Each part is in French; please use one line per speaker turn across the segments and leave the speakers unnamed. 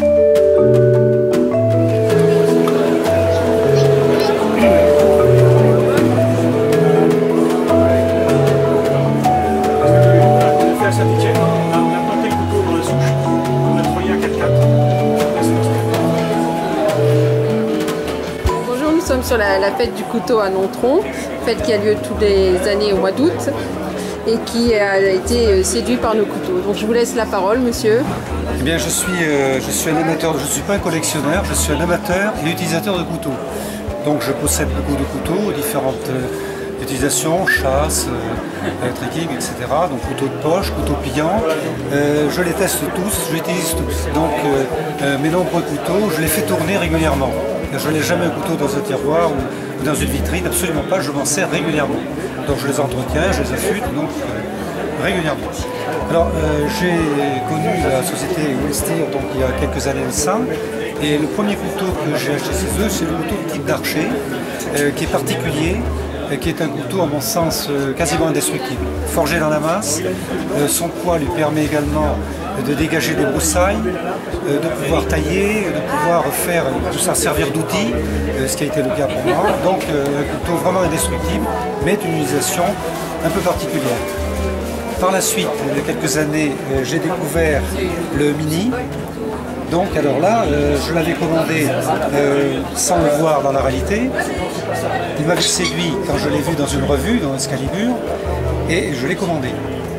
Bonjour, nous sommes sur la, la fête du couteau à Nontron, fête qui a lieu toutes les années au mois d'août et qui a été euh, séduit par nos couteaux. Donc je vous laisse la parole, monsieur.
Eh bien, je suis, euh, je suis un amateur, je ne suis pas un collectionneur, je suis un amateur et utilisateur de couteaux. Donc je possède beaucoup de couteaux, différentes euh, utilisations, chasse, euh, trekking, etc. Donc couteaux de poche, couteaux pillants. Euh, je les teste tous, je les utilise tous. Donc euh, euh, mes nombreux couteaux, je les fais tourner régulièrement. Je n'ai jamais un couteau dans un tiroir ou dans une vitrine, absolument pas, je m'en sers régulièrement. Donc je les entretiens, je les affûte, donc euh, régulièrement. Alors euh, j'ai connu la société Westir donc il y a quelques années de ça, et le premier couteau que j'ai acheté chez eux, c'est le couteau type d'archer, euh, qui est particulier, euh, qui est un couteau à mon sens quasiment indestructible. Forgé dans la masse, son poids lui permet également de dégager des broussailles, de pouvoir tailler, de pouvoir faire tout ça servir d'outil, ce qui a été le cas pour moi. Donc un couteau vraiment indestructible, mais d'une utilisation un peu particulière. Par la suite, il y a quelques années, euh, j'ai découvert le Mini. Donc alors là, euh, je l'avais commandé euh, sans le voir dans la réalité. Il m'avait séduit quand je l'ai vu dans une revue, dans Excalibur, et je l'ai commandé.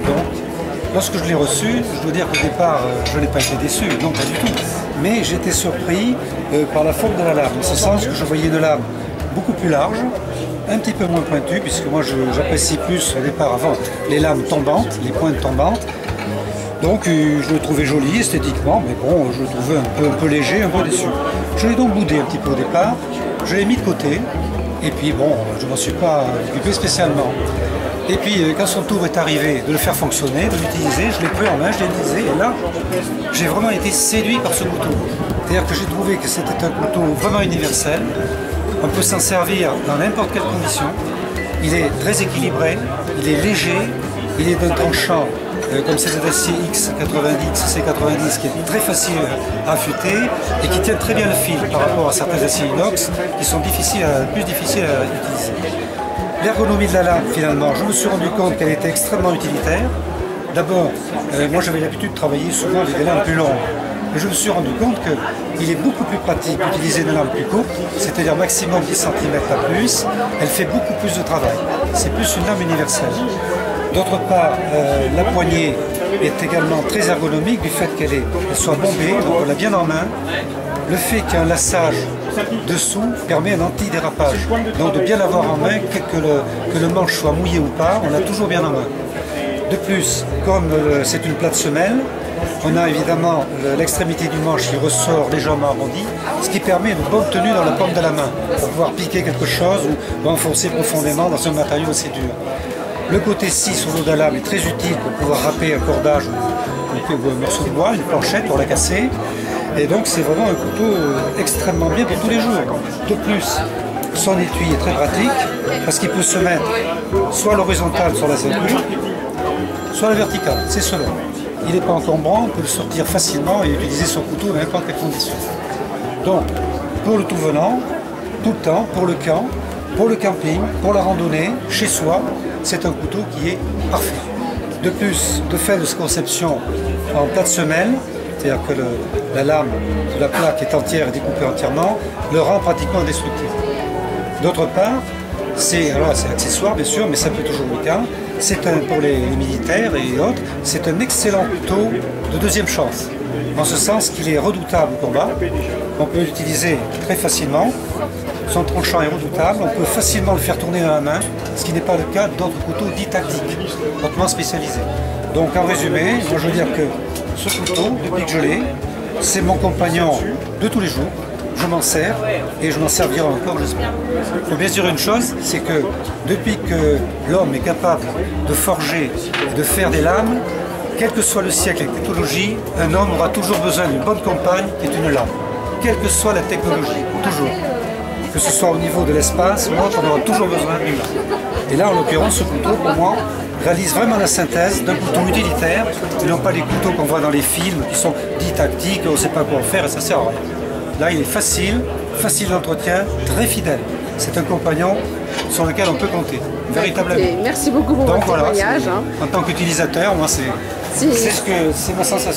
Donc, lorsque je l'ai reçu, je dois dire qu'au départ, je n'ai pas été déçu, non pas du tout. Mais j'étais surpris par la forme de la lame, en ce sens que je voyais une lame beaucoup plus large, un petit peu moins pointue, puisque moi j'apprécie plus au départ avant les lames tombantes, les pointes tombantes. Donc euh, je le trouvais joli esthétiquement, mais bon, je le trouvais un peu, un peu léger, un peu déçu. Je l'ai donc boudé un petit peu au départ, je l'ai mis de côté, et puis bon, je ne m'en suis pas occupé spécialement. Et puis euh, quand son tour est arrivé de le faire fonctionner, de l'utiliser, je l'ai pris en main, je l'ai utilisé, et là, j'ai vraiment été séduit par ce couteau. C'est-à-dire que j'ai trouvé que c'était un couteau vraiment universel, on peut s'en servir dans n'importe quelle condition, il est très équilibré, il est léger, il est d'un tranchant euh, comme c'est d'acier X90, C90 qui est très facile à affûter et qui tient très bien le fil par rapport à certains aciers inox qui sont plus difficiles à utiliser. L'ergonomie de la lame, finalement, je me suis rendu compte qu'elle était extrêmement utilitaire. D'abord, euh, moi j'avais l'habitude de travailler souvent avec des lames plus longues. Je me suis rendu compte qu'il est beaucoup plus pratique d'utiliser une lame plus courte, c'est-à-dire maximum 10 cm à plus. Elle fait beaucoup plus de travail. C'est plus une lame universelle. D'autre part, euh, la poignée est également très ergonomique du fait qu'elle soit bombée, donc on l'a bien en main. Le fait qu'il y ait un lassage dessous permet un anti-dérapage. Donc de bien l'avoir en main, quel que le, que le manche soit mouillé ou pas, on l'a toujours bien en main. De plus, comme euh, c'est une plate semelle, on a évidemment le- l'extrémité du manche qui ressort légèrement arrondi, ce qui permet une bonne tenue dans la paume de la main, pour pouvoir piquer quelque chose ou, enfoncer profondément dans un matériau assez dur. Le côté 6 sur l'eau de est très utile pour pouvoir râper un cordage ou, un morceau de bois, une planchette pour la casser. Et donc c'est vraiment un couteau euh, extrêmement bien pour tous les jours. De plus, son étui est très pratique parce qu'il peut se mettre soit à l'horizontale sur la ceinture, soit la verticale, c'est selon. Il n'est pas encombrant, on peut le sortir facilement et utiliser son couteau dans n'importe quelle condition. Donc, pour le tout venant, tout le temps, pour le camp, pour le camping, pour la randonnée, chez soi, c'est un couteau qui est parfait. De plus, de fait de cette conception en plate semelle, c'est-à-dire que la lame de la plaque est entière et découpée entièrement, le rend pratiquement indestructible. D'autre part, c'est accessoire bien sûr, mais ça peut toujours le cas. C'est pour les, militaires et autres, c'est un excellent couteau de deuxième chance. En ce sens qu'il est redoutable au combat. On peut l'utiliser très facilement. Son tranchant est redoutable. On peut facilement le faire tourner dans la main, ce qui n'est pas le cas d'autres couteaux dits tactiques, hautement spécialisés. Donc en résumé, moi je veux dire que ce couteau, depuis que je l'ai, c'est mon compagnon de tous les jours. Je m'en sers et je m'en servirai encore, j'espère. Il faut bien dire une chose, c'est que depuis que l'homme est capable de forger de faire des lames, quel que soit le siècle et la technologie, un homme aura toujours besoin d'une bonne compagne qui est une lame. Quelle que soit la technologie, toujours. Que ce soit au niveau de l'espace ou autre, on aura toujours besoin d'une lame. Et là, en l'occurrence, ce couteau, pour moi, réalise vraiment la synthèse d'un couteau utilitaire et non pas les couteaux qu'on voit dans les films qui sont dits tactiques, on ne sait pas quoi en faire et ça sert à rien. Là, il est facile, facile d'entretien, très fidèle. C'est un compagnon sur lequel on peut compter, véritablement.
Écoutez, merci beaucoup pour
Donc
votre
voilà,
témoignage. hein.
en tant qu'utilisateur, moi, c'est ce que c'est ma sensation.